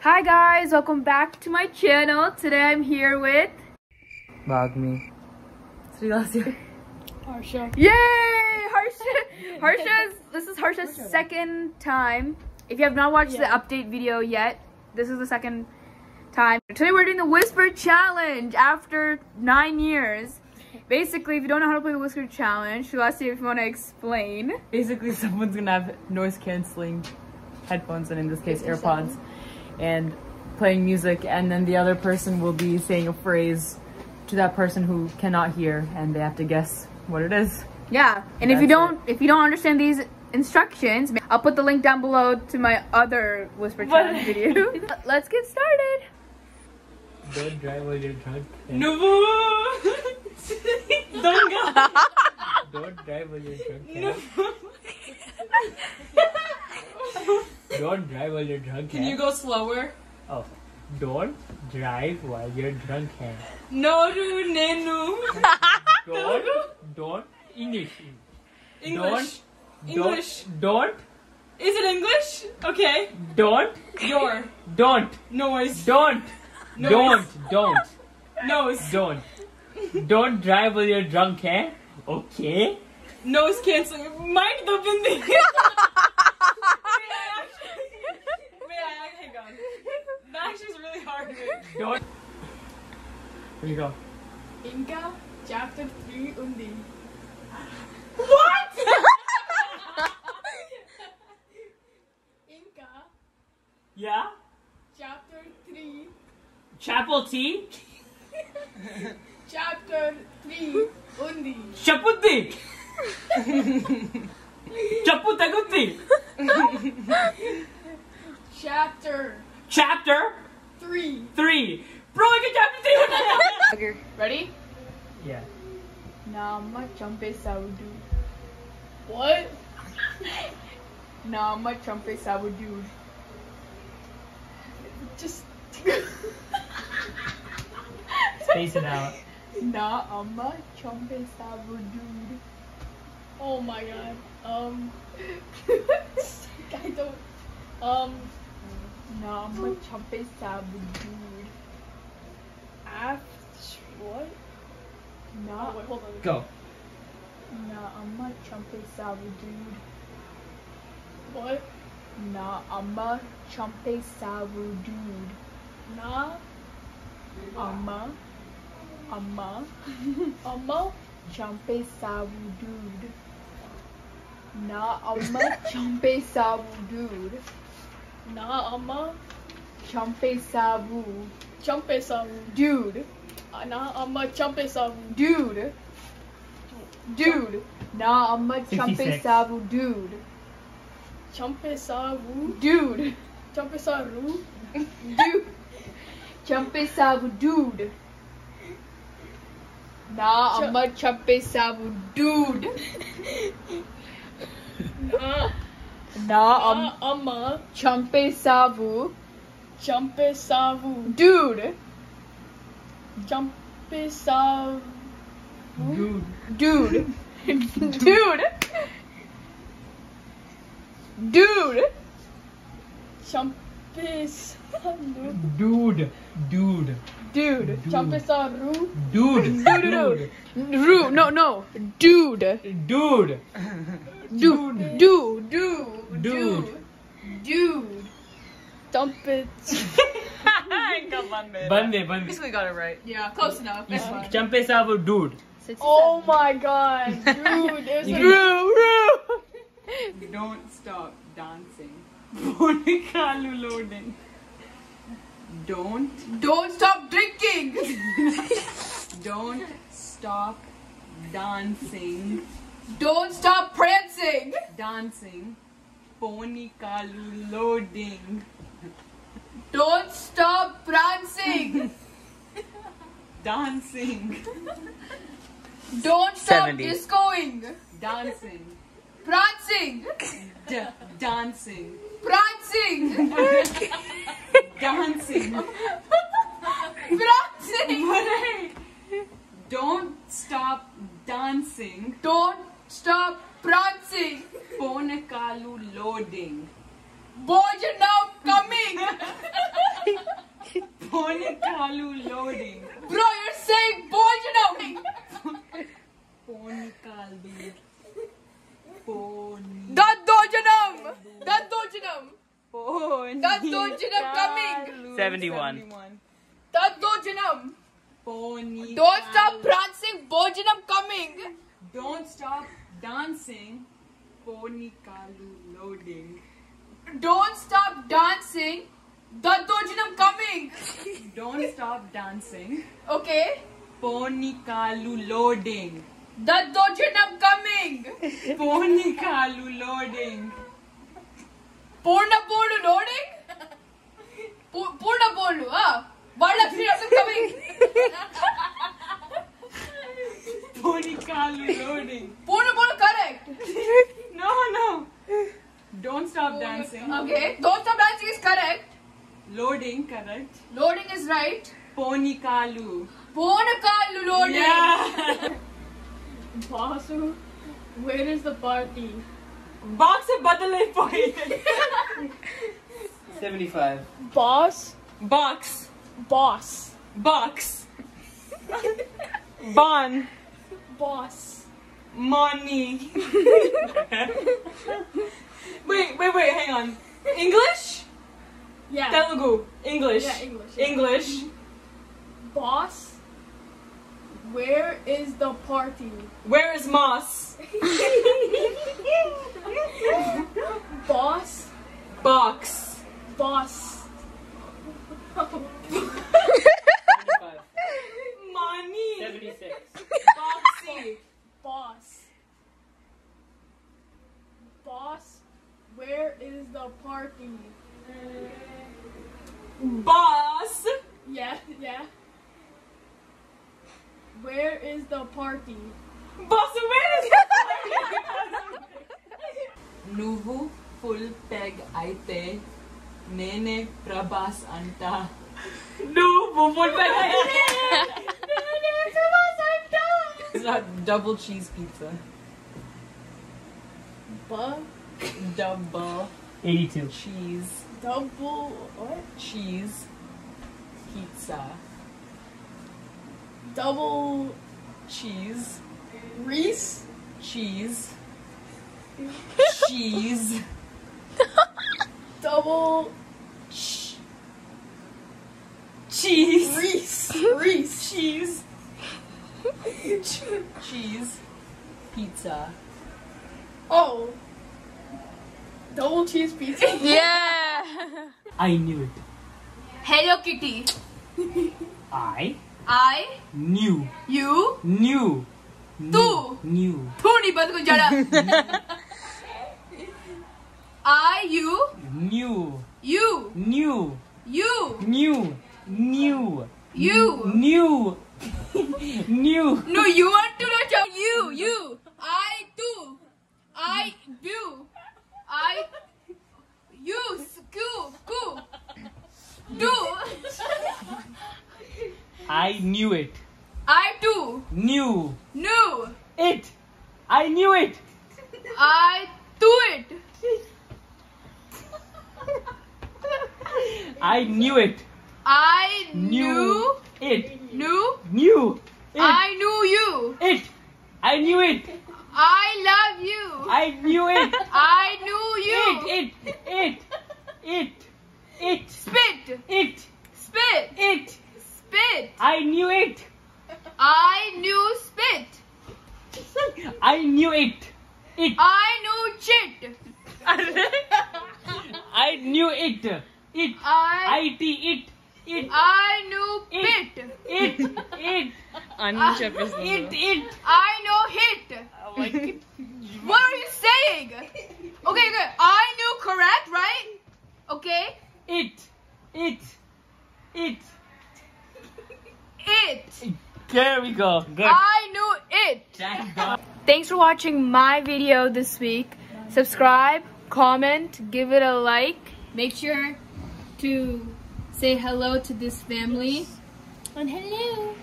Hi guys, welcome back to my channel. Today I'm here with Bagmi. Srilasya. Harsha. Yay! Harsha Harsha's this is Harsha's second time. If you have not watched Yeah. the update video yet, this is the second time. Today we're doing the Whisper Challenge after nine years. Basically, if you don't know how to play the Whisper Challenge, Srilasya, if you want to explain. Basically, someone's gonna have noise canceling headphones, and in this case, AirPods, and playing music, and then the other person will be saying a phrase to that person who cannot hear, and they have to guess what it is. Yeah, and if you don't if you don't understand these instructions, I'll put the link down below to my other Whisper Challenge video. Let's get started. Don't drive while you're drunk. No! Don't go! Don't drive while you're drunk. Don't drive while you're drunk. Can you eh? go slower? Oh, don't drive while you're drunk. Eh? hai. No, Nenu. Don't. Don't. English. English. Don't. English. Don't. Is it English? Okay. Don't. Your Don't. noise. Don't. Noise. Don't. Don't. Nose. Don't. Don't drive while you're drunk. Hai. Okay. Nose canceling. Mind the bindi. May I actually- may I hang on? That actually is really hard. Don't. Here you go. Inca chapter 3 undi. What? Inca Yeah. chapter 3 Chapel tea. chapter 3 undi. Chaputti. Chapu tagutti. Chapter Chapter 3. three. Bro, I get chapter three. Okay, ready? yeah. Nama champe saudu. What? Nama champe saudu. Just Space it out. Na amma champe saudu. oh my god. Um I don't um Nama champe dude. after what? Na Oh, wait, hold on. Go. na amma champe saudu. What? Na amma champe saudu. Na Amma amma amma champe saudu. Na amma champe saudu. Na amma Champe sabu. champe savu. Dude. Na amma champe savu. Dude. Dude. Na amma champe 56. sabu. Dude. Champe savu. Dude. Champe savu. Dude. Champe sabu. Dude. Na Ch- amma champe sabu. Dude. Na Na na am amma champe sabu. champe savu. Dude. Champe savu. Dude. Dude. Dude. Dude. Champe savu. Dude. Dude. Dude. Champe savu. Dude. Dude. Ru. No, no. Dude. Dude. Dude. Dude. Dude. Dude. Dude. Champe. Bande, bande. Basically got it right. Yeah, close enough. It's fine. Champe sabu dude. Oh my god, dude! There's You like, Ru. Ru. Don't stop dancing. Bonikalu loading. Don't, Don't stop drinking. don't stop dancing. Don't stop prancing. Dancing. Bonikalu loading. Don't stop prancing. Dancing. Don't stop 70. discoing. Dancing. Prancing. D- dancing. Prancing. Dancing. prancing. Don't stop dancing. Don't stop prancing. Bonakalu loading. Now coming. Kalu loading. Bro, you're saying Bojanam. Pony Kalu. Pony. Daddojanam. Daddojanam. Pony. Daddojanam coming. Kalu. 71. Daddojanam. Pony. Don't stop prancing. Bojanam coming. Don't stop dancing. Pony Kalu loading. Don't stop dancing. Daddojanam coming. Don't stop dancing. Okay. Pony Kalu loading. Daddojanam coming. Pony Kalu loading. Purna Polu loading? Purna Polu, ah. Varalakshmi Rasam coming. Pony Kalu loading. Purna Polu correct. No, no. Don't stop dancing. Okay. Don't stop dancing is correct. Loading, correct. Loading is right. Pony Kalu. Purna Kalu loading. Yeah. Basu, where is the party? Box of Badalay point. 75. Boss, Box. boss, Box. Bon. boss. Money. wait, wait, wait, hang on. English? Yeah. Telugu. English. Yeah, English, yeah. English. Mm-hmm. boss, where is the party? Where is Moss? Boss, Box. boss. 75. Money. 76. Boxy. Boss. Boss, where is the party? Boss. Yeah, yeah. Where is the party? Bossa, where is the party? Nuvu full peg aite, nene Prabhas anta. Nuvu full peg aite, nene Prabhas anta. It's not double cheese pizza. Double. 82. Cheese. Double what? Cheese. Pizza. Double Cheese Reese? cheese cheese Double ch- cheese Reese. Reese. cheese cheese pizza. Oh. Double cheese pizza. Yeah. I knew it. Hello Kitty. I I, knew. you, Knew. Tu. Knew. Thuni Badku Jada. I, you, Knew. you, Knew. you, Knew. Knew. you. Knew. Knew. No, you want to know job. You, you. I do. I do. I. You. Sku. Ku. Do. I knew it. I do. Knew. No. It. I knew it. I do it. I knew it. I Knew knew. it. Knew. Knew it. I knew you. it. I knew it. I love you. I knew it. I knew you. It. It. It. It. It. Spit. It. Spit. It. Spit. I knew it. I knew spit. I knew it. It. I knew chit. I knew it. It. I. I T it. It. It. I knew It. pit. It. It. It. It. I know hit. What are you saying? Okay, okay. I knew correct, right? Okay. It. It. It. There we go. Good. I knew it. Thank God. Thanks for watching my video this week. Subscribe, comment, give it a like. Make sure to say hello to this family. And hello.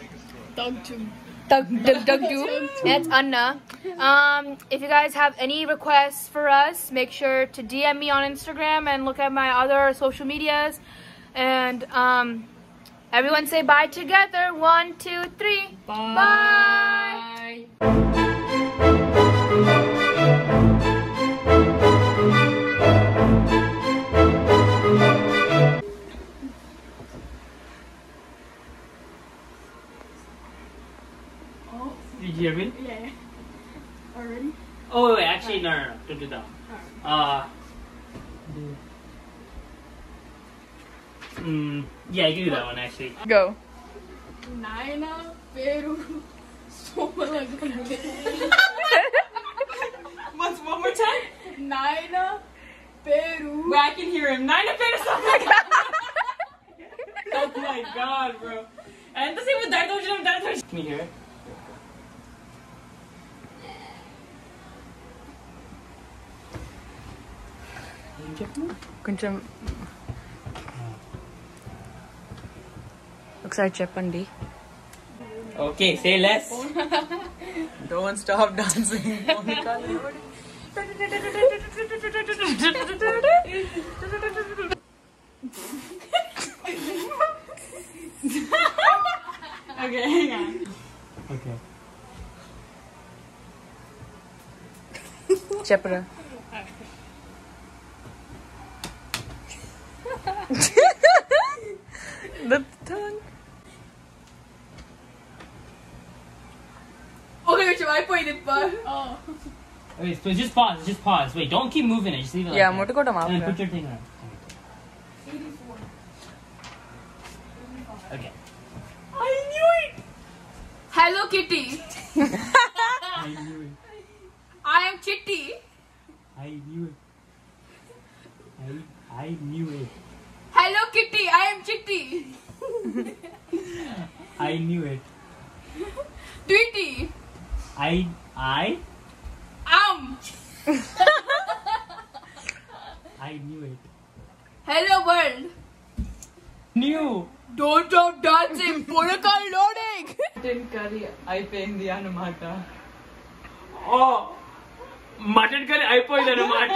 Dog too. Doug, Doug, Doug do. That's Anna. Um, if you guys have any requests for us, make sure to DM me on Instagram and look at my other social medias. And um, Everyone say bye together. One, two, three. Bye. Did you hear me? Yeah. Already? Oh, wait, wait, actually, no, no, no, don't do that. Uh, mm, yeah, you can do that one, actually. Go. Naina, Peru, Somalagande. Once, one more time. Naina, Peru. Wait, I can hear him. Nine of something. oh my god, bro. And the same with that version of that version. Can you hear it? కొంచెం ఒకసారి చెప్పండి Okay, say less. Don't stop dancing. okay, hang on. Okay. చెప్పరా the tongue. minute oh. Wait so just pause just pause. Wait don't keep moving it. Just leave it yeah like uh, and put your thing on okay. I knew it! Hello Kitty. I knew it. I am Kitty. I knew it. I I knew it. Hello Kitty. I am Kitty. I knew it. Tweety. I I um I knew it. Hello world. New. Don't stop dancing. Eh? Protocol loading. Mutton curry. అయిపోయింది అన్నమాట ఓ mutton curry అయిపోయింది అన్నమాట